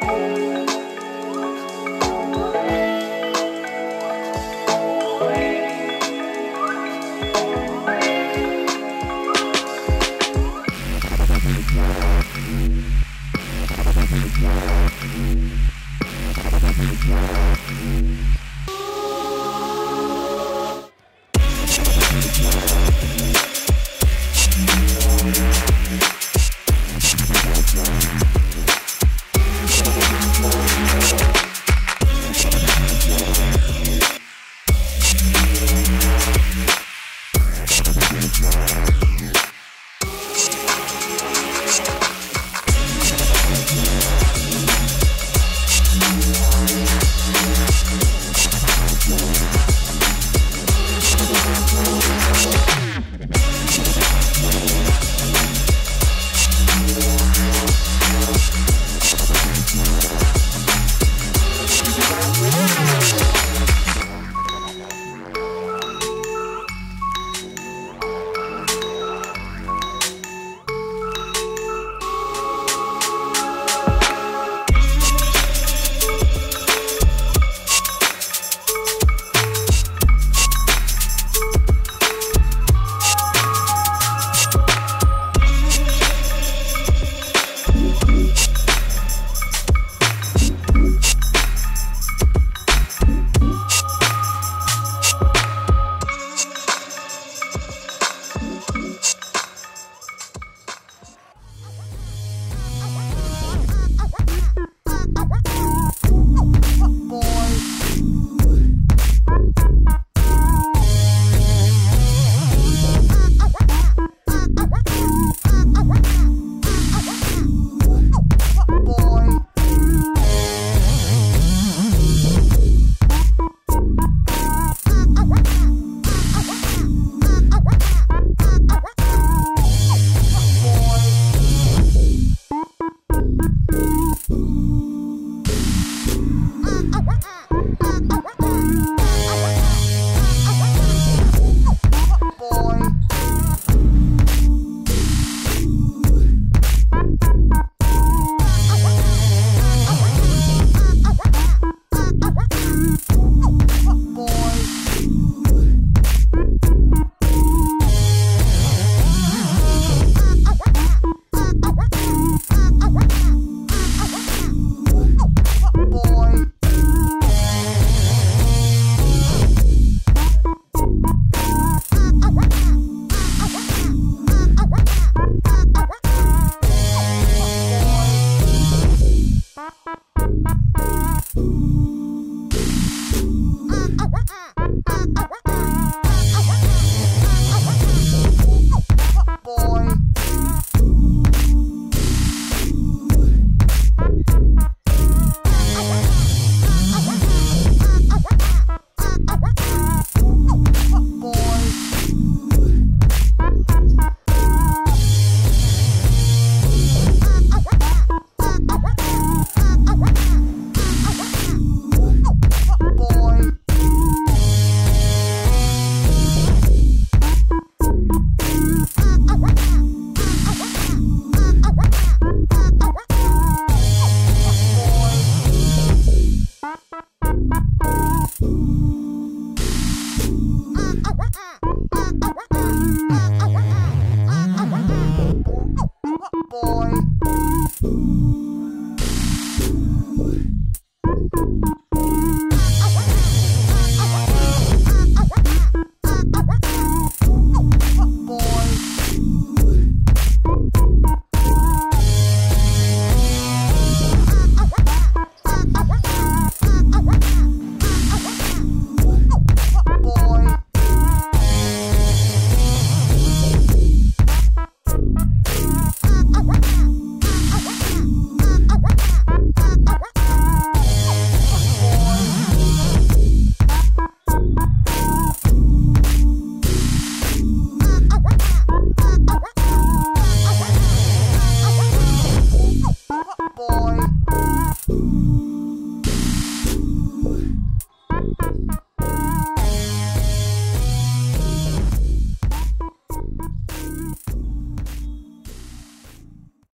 boy. Ooh.